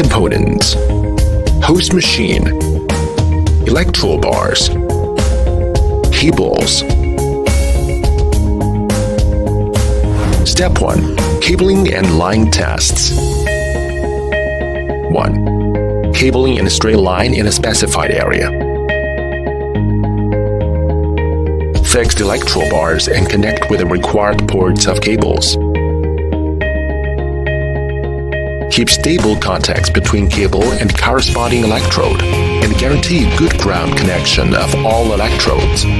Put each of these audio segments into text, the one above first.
components host machine, electro bars, cables. Step 1 Cabling and line tests. 1. Cabling in a straight line in a specified area. Fix the electro bars and connect with the required ports of cables. Keep stable contacts between cable and corresponding electrode and guarantee good ground connection of all electrodes. 2.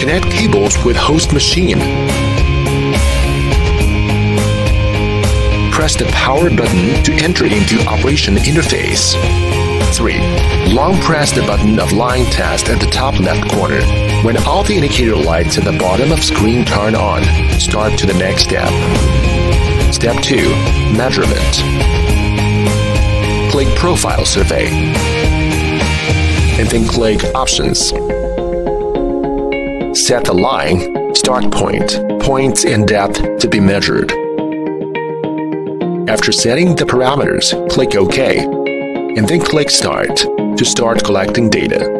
Connect cables with host machine. Press the power button to enter into operation interface. 3. Long press the button of line test at the top left corner. When all the indicator lights at the bottom of screen turn on, start to the next step. Step 2. Measurement. Click Profile Survey. And then click Options. Set the line, start point, points, and depth to be measured. After setting the parameters, click OK and then click Start to start collecting data.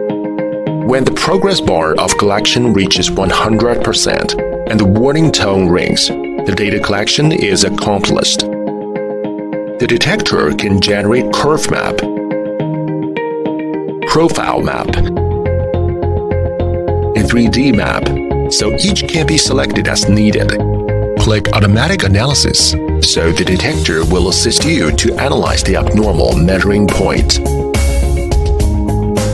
When the progress bar of collection reaches 100% and the warning tone rings, the data collection is accomplished. The detector can generate curve map, profile map, and 3D map, so each can be selected as needed. Click Automatic Analysis so the detector will assist you to analyze the abnormal measuring point.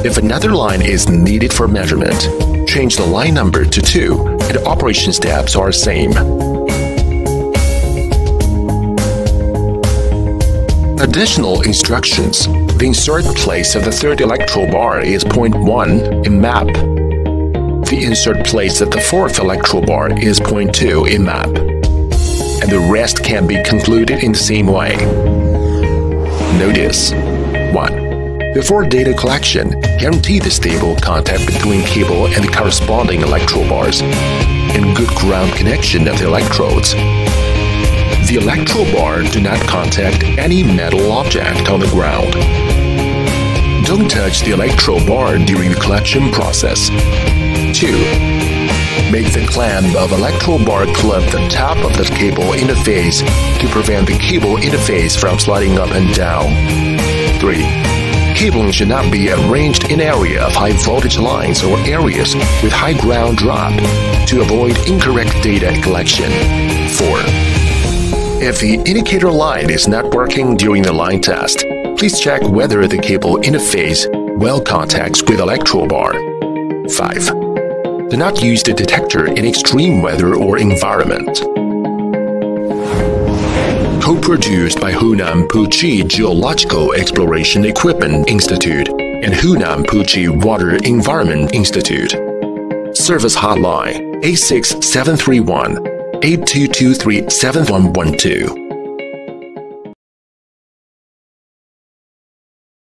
If another line is needed for measurement, change the line number to 2 and operation steps are same. Additional instructions. The insert place of the third electro bar is point 1 in map. The insert place of the fourth electro bar is point 2 in map and the rest can be concluded in the same way. Notice 1. Before data collection, guarantee the stable contact between cable and the corresponding electro bars and good ground connection of the electrodes. The electro bar do not contact any metal object on the ground. Don't touch the electro bar during the collection process. 2 Make the clamp of electro bar clip the top of the cable interface to prevent the cable interface from sliding up and down. 3. Cabling should not be arranged in area of high voltage lines or areas with high ground drop to avoid incorrect data collection. 4. If the indicator line is not working during the line test, please check whether the cable interface well contacts with electro bar. 5. Do not use the detector in extreme weather or environment. Co-produced by Hunan Puqi Geological Exploration Equipment Institute and Hunan Puqi Water Environment Institute. Service hotline 86731 8223 7112.